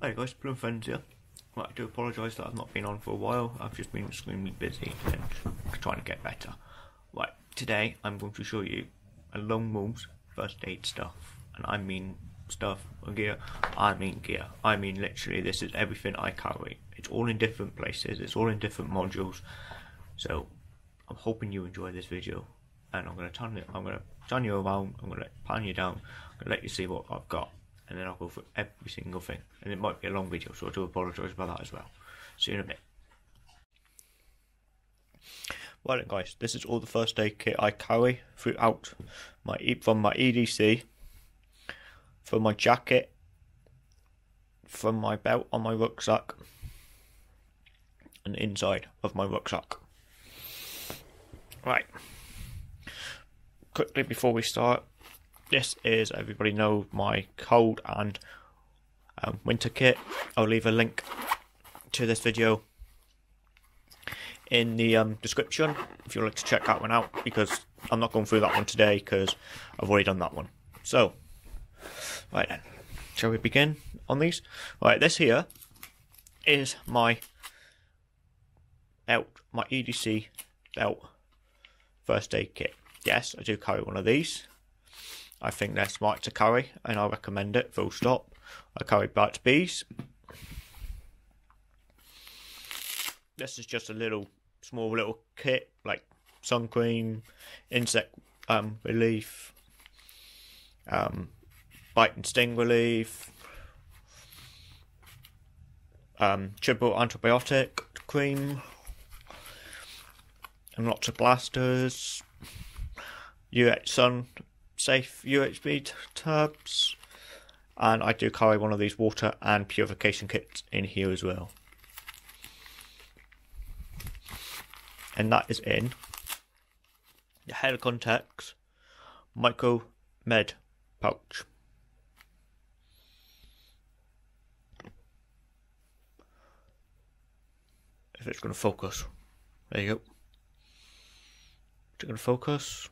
Hey guys, Plymouth Fenns here. Right, I do apologise that I've not been on for a while. I've just been extremely busy and trying to get better. Right, today I'm going to show you a lone wolf's first aid stuff. And I mean stuff, gear, I mean gear. I mean literally this is everything I carry. It's all in different places, it's all in different modules. So I'm hoping you enjoy this video. And I'm gonna turn it I'm gonna turn you around, I'm gonna pan you down, I'm gonna let you see what I've got and then I'll go through every single thing. And it might be a long video, so I do apologise about that as well. See you in a bit. Well then guys, this is all the first aid kit I carry throughout my from my EDC, from my jacket, from my belt on my rucksack, and inside of my rucksack. Right. Quickly before we start, this is everybody know my cold and um, winter kit. I'll leave a link to this video in the um, description if you'd like to check that one out because I'm not going through that one today because I've already done that one. So, right then, shall we begin on these? Right, this here is my belt, my EDC belt first aid kit. Yes, I do carry one of these. I think they're smart to carry, and I recommend it. Full stop. I carry Burt's Bees. This is just a little, small little kit like sun cream, insect um, relief, um, bite and sting relief, um, triple antibiotic cream, and lots of blasters. UX sun safe USB tabs, and I do carry one of these water and purification kits in here as well. And that is in the Helikon-Tex Micro Med pouch. If it's going to focus, there you go. Is it going to focus?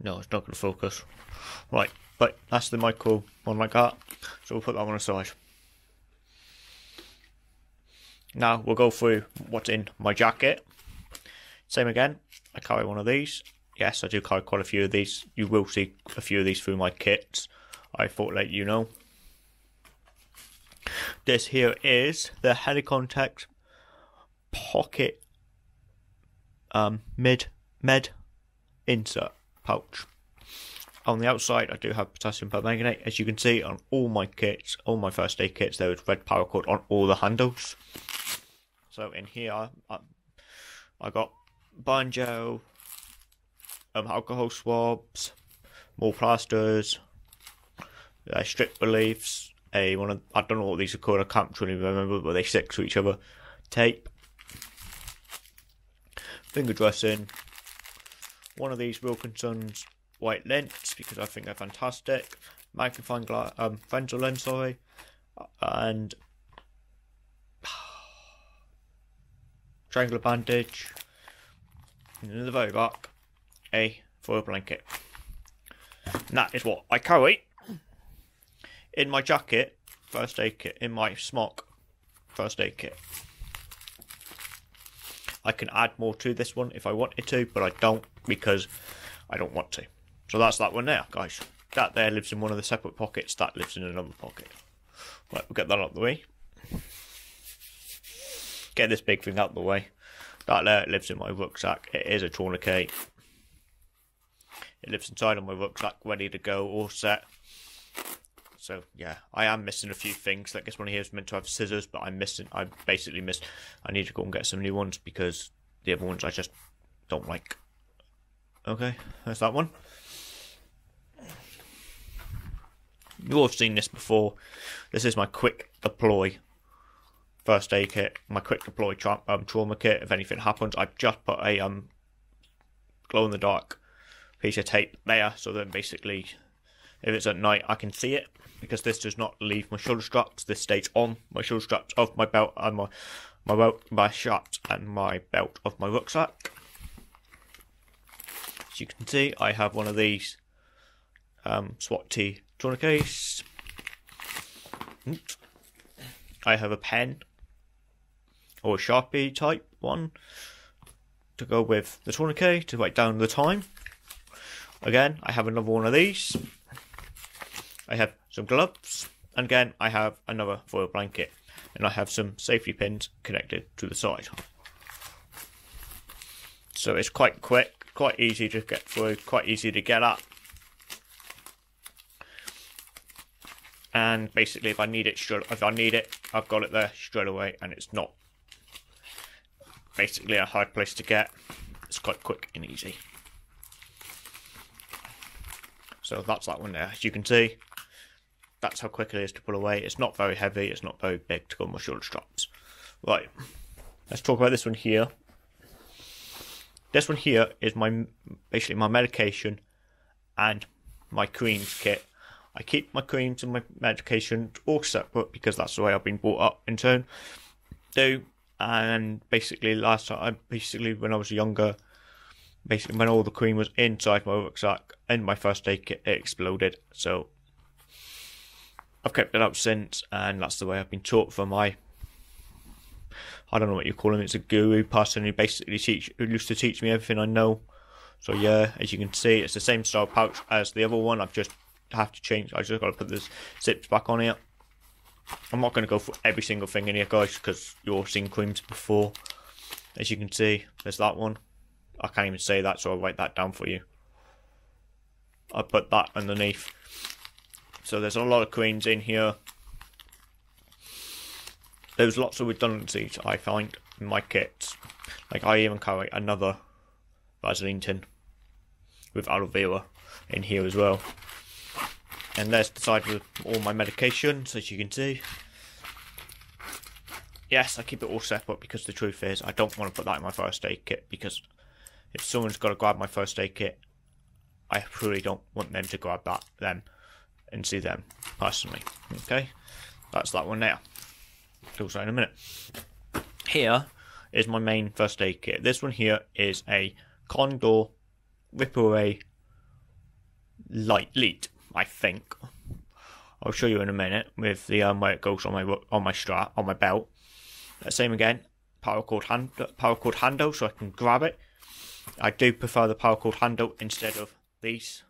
No, it's not going to focus. Right, but that's the micro one like that. So we'll put that one aside. Now we'll go through what's in my jacket. Same again, I carry one of these. Yes, I do carry quite a few of these. You will see a few of these through my kits. I thought let you know. This here is the Helikon-Tex Pocket um, Mid Med Insert pouch. On the outside, I do have potassium permanganate. As you can see on all my kits, all my first aid kits, there is red paracord on all the handles. So in here, I, I got gel, um, alcohol swabs, more plasters, uh, strip reliefs, a one of I don't know what these are called. I can't really remember, but they stick to each other. Tape, finger dressing, one of these Wilkinson's white lens because I think they're fantastic. Magnifying glass, um, frontal lens, sorry, and triangular bandage. And in the very back, a foil blanket. And that is what I carry in my jacket, first aid kit, in my smock, first aid kit. I can add more to this one if I wanted to, but I don't because I don't want to. So that's that one there, guys. That there lives in one of the separate pockets, that lives in another pocket. Right, we'll get that out of the way. Get this big thing out of the way. That there lives in my rucksack. It is a tourniquet. It lives inside of my rucksack, ready to go, all set. So yeah, I am missing a few things. Like this one here is meant to have scissors, but I'm missing. I basically missed. I need to go and get some new ones because the other ones I just don't like. Okay, there's that one. You all have seen this before. This is my quick deploy first aid kit. My quick deploy tra- um, trauma kit. If anything happens, I've just put a um glow in the dark piece of tape there, so that basically, if it's at night, I can see it because this does not leave my shoulder straps. This stays on my shoulder straps of my belt and my my belt, my straps and my belt of my rucksack. As you can see, I have one of these um, SWAT T tourniquets. I have a pen or a Sharpie type one to go with the tourniquet to write down the time. Again, I have another one of these. I have some gloves, and again, I have another foil blanket, and I have some safety pins connected to the side. So it's quite quick, quite easy to get through, quite easy to get at. And basically, if I need it, if I need it, I've got it there straight away, and it's not basically a hard place to get. It's quite quick and easy. So that's that one there. As you can see, that's how quick it is to pull away. It's not very heavy, it's not very big to go on my shoulder straps. Right, let's talk about this one here. This one here is my basically my medication and my creams kit. I keep my creams and my medication all separate because that's the way I've been brought up in turn. Do and basically last time, I basically when I was younger, basically when all the cream was inside my rucksack in my first aid kit, it exploded. So I've kept it up since, and that's the way I've been taught for my. I don't know what you call him. It's a guru person who basically teach, who used to teach me everything I know. So yeah, as you can see, it's the same style pouch as the other one. I've just have to change. I just got to put the zips back on here. I'm not going to go for every single thing in here, guys, because you've all seen creams before. As you can see, there's that one. I can't even say that, so I'll write that down for you. I put that underneath. So there's a lot of creams in here. There's lots of redundancies, I find, in my kits. Like, I even carry another Vaseline tin with aloe vera in here as well. And there's the side with all my medications, as you can see. Yes, I keep it all separate because the truth is I don't want to put that in my first aid kit because if someone's got to grab my first aid kit, I really don't want them to grab that them and see them personally. Okay, that's that one there. Talk in a minute. Here is my main first aid kit. This one here is a Condor Rip-Away Light Lead. I think. I'll show you in a minute with the um, where it goes on my on my strap on my belt. Uh, same again, paracord hand paracord handle, so I can grab it. I do prefer the paracord handle instead of these.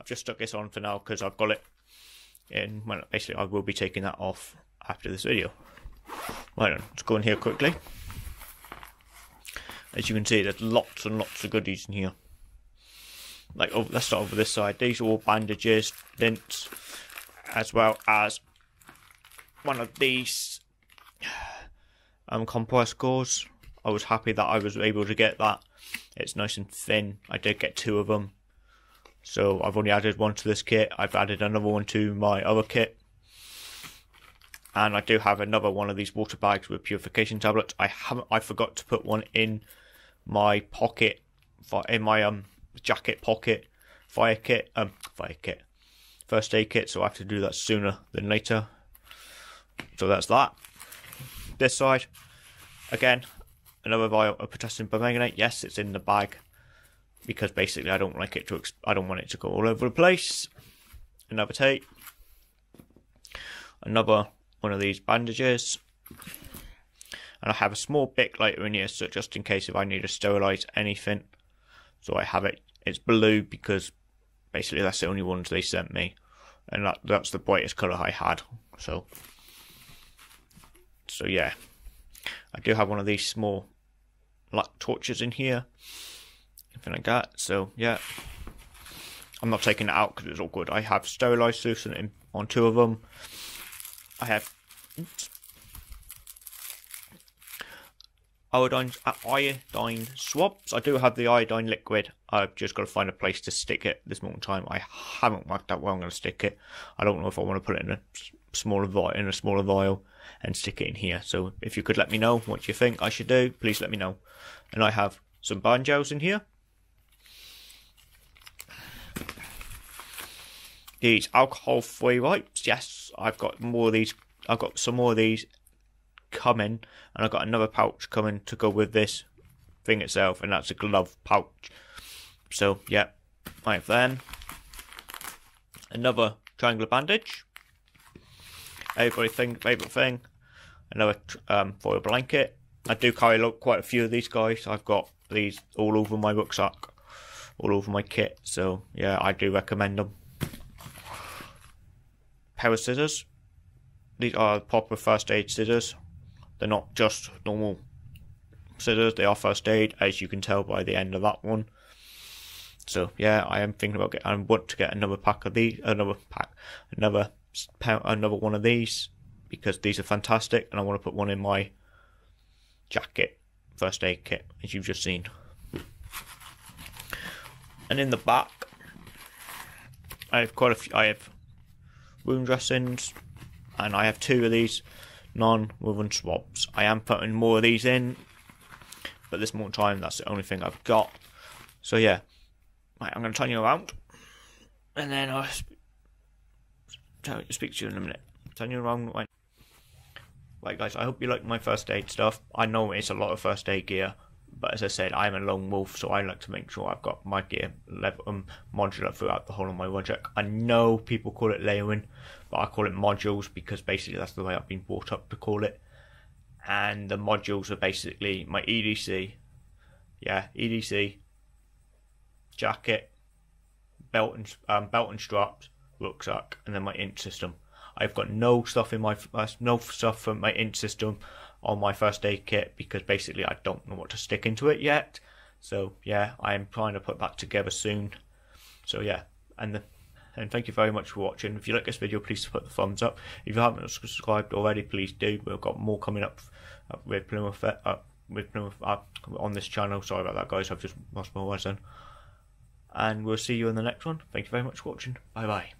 I've just stuck this on for now because I've got it in. Well, basically, I will be taking that off after this video. Right then, let's go in here quickly. As you can see, there's lots and lots of goodies in here like oh, let's start over this side. These are all bandages, lints, as well as one of these um compress gauze. I was happy that I was able to get that. It's nice and thin. I did get two of them. So I've only added one to this kit. I've added another one to my other kit. And I do have another one of these water bags with purification tablets. I haven't I forgot to put one in my pocket in my um jacket pocket, fire kit, um, fire kit, first aid kit. So I have to do that sooner than later. So that's that. This side, again, another vial of potassium permanganate. Yes, it's in the bag because basically I don't like it to. I don't want it to go all over the place. Another tape. Another one of these bandages. And I have a small bit lighter in here, so just in case if I need to sterilize anything. So I have it. It's blue because basically that's the only ones they sent me, and that that's the brightest color I had. So, so yeah, I do have one of these small light torches in here, anything like that. So yeah, I'm not taking it out because it's all good. I have sterilized solution on two of them. I have. Iodine uh, iodine swabs. I do have the iodine liquid. I've just got to find a place to stick it this morning time. I haven't worked out where I'm going to stick it. I don't know if I want to put it in a smaller vial, in a smaller vial and stick it in here. So if you could let me know what you think I should do, please let me know. And I have some banjos in here. These alcohol-free wipes. Yes, I've got more of these. I've got some more of these coming, and I've got another pouch coming to go with this thing itself, and that's a glove pouch. So, yeah, I then. Another triangular bandage. Everybody thing favourite thing. Another um, foil blanket. I do carry quite a few of these guys. I've got these all over my rucksack, all over my kit. So yeah, I do recommend them. Pair of scissors. These are proper first aid scissors. They're not just normal scissors. They are first aid, as you can tell by the end of that one. So yeah, I am thinking about getting. I want to get another pack of these, another pack, another another one of these because these are fantastic, and I want to put one in my jacket, first aid kit, as you've just seen. And in the back, I have quite a few. I have wound dressings, and I have two of these non-woven swabs. I am putting more of these in, but this more time, that's the only thing I've got. So yeah, right, I'm going to turn you around, and then I'll speak to you in a minute. Turn you around. Right. Right, guys, I hope you like my first aid stuff. I know it's a lot of first aid gear, but as I said, I'm a lone wolf, so I like to make sure I've got my gear level um, modular throughout the whole of my project. I know people call it layering, but I call it modules because basically that's the way I've been brought up to call it. And the modules are basically my EDC, yeah, EDC, jacket, belt and um, belt and straps, rucksack, and then my int system. I've got no stuff in my uh, no stuff from my int system on my first aid kit because basically I don't know what to stick into it yet. So yeah, I am trying to put that together soon. So yeah, and the, and thank you very much for watching. If you like this video, please put the thumbs up. If you haven't subscribed already, please do. We've got more coming up with Plymouth uh, with Plymouth uh, on this channel. Sorry about that, guys. I've just lost my words then. And we'll see you in the next one. Thank you very much for watching. Bye bye.